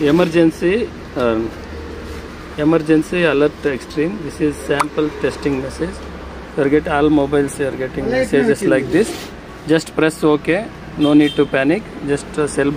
emergency uh, emergency alert extreme this is sample testing message you get all mobiles you are getting messages like this just press ok no need to panic just uh, cell